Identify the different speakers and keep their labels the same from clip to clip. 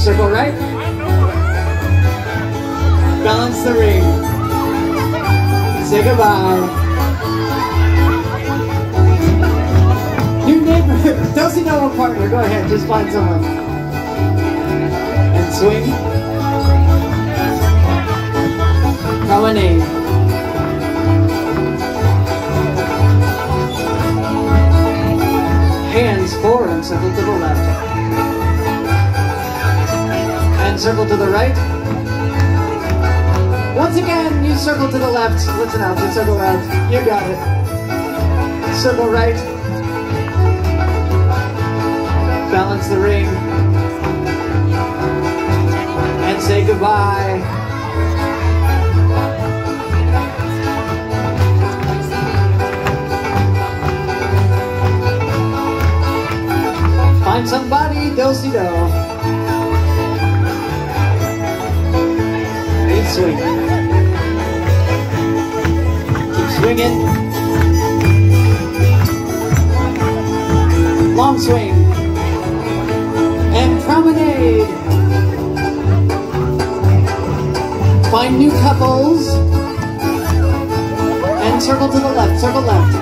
Speaker 1: Circle right. Balance the ring. Say goodbye. New neighborhood. Doesn't know a partner. Go ahead. Just find someone. And swing. Promenade. Hands forward circle to the left. Circle to the right. Once again, you circle to the left. Listen out, you circle left. You got it. Circle right. Balance the ring. And say goodbye. Find somebody, do-si-do. Hey, swing. Keep swinging. Long swing. And promenade. Find new couples. And circle to the left, circle left.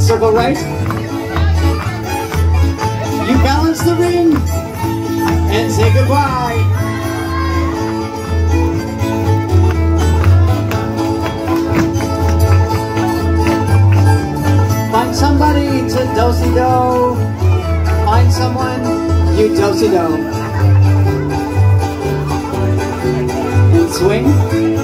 Speaker 1: Circle right. You balance the ring and say goodbye. Do-si-do. Find someone, you do-si-do. And swing.